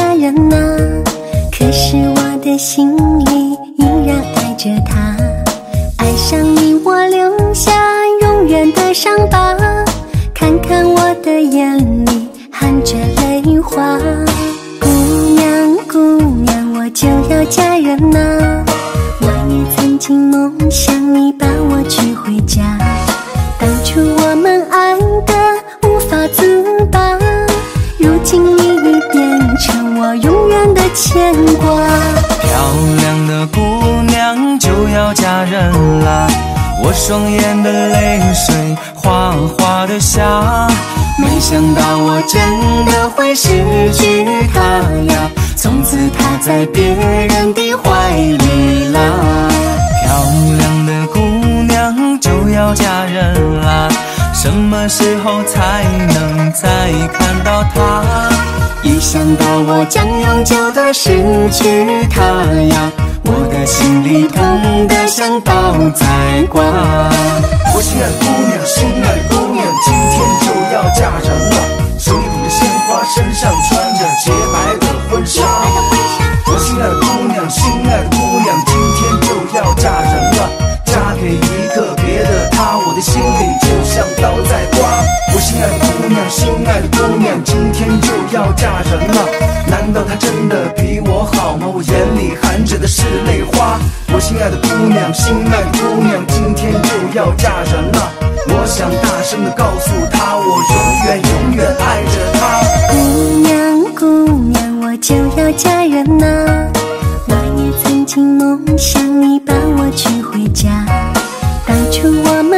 人呐，可是我的心里依然爱着他。爱上你，我留下永远的伤疤。看看我的眼里含着泪花。姑娘，姑娘，我就要嫁人呐。我也曾经梦想你把我娶回家。当初我们爱的无法自拔，如今你我永远的牵挂。漂亮的姑娘就要嫁人啦，我双眼的泪水哗哗的下。没想到我真的会失去她呀，从此她在别人的怀里什么时候才能再看到他？一想到我将永久的失去他呀，我的心里痛得像刀在刮。我心爱姑娘，心爱姑娘，今天就要姑娘，心爱姑娘，今天就要嫁人了。我想大声的告诉她，我永远永远爱着她。姑娘，姑娘，我就要嫁人呐！我也曾经梦想你把我娶回家。当初我们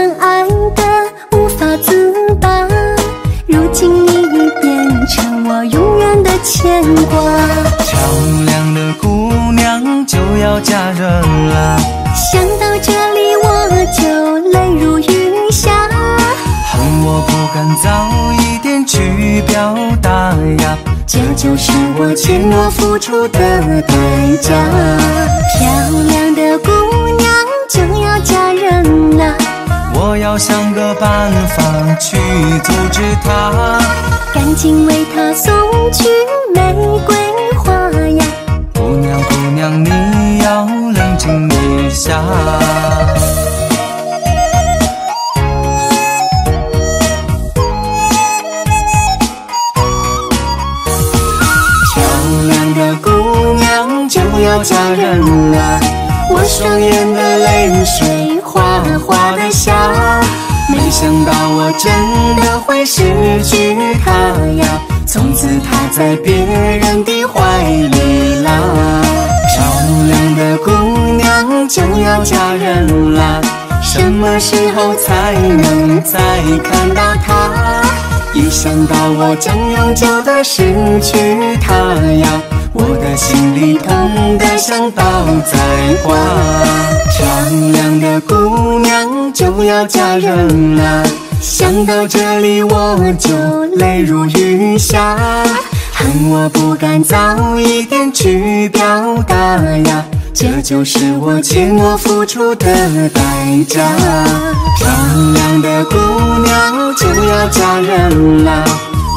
想到这里我就泪如雨下。恨我不敢早一点去表达呀，这就是我欠我付出的代价。漂亮的姑娘就要嫁人啦，我要想个办法去阻止她。赶紧为她送去玫瑰要嫁人了，我双眼的泪水哗哗的下。没想到我真的会失去她呀，从此她在别人的怀里啦。漂亮的姑娘就要嫁人啦，什么时候才能再看到她？一想到我将永久的失去她呀，我的心里痛得像刀在刮。漂亮的姑娘就要嫁人啦，想到这里我就泪如雨下。恨我不敢早一点去表达呀，这就是我欠我付出的代价。漂亮的姑娘就要嫁人啦，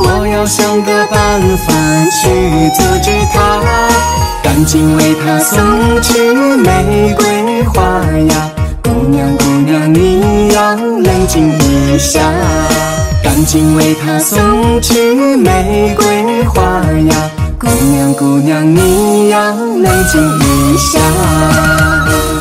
我要想个办法去阻止他，赶紧为他送去玫瑰花呀！姑娘，姑娘，你要冷静一下。赶紧为他送去玫瑰花呀！姑娘，姑娘，你要冷静一下。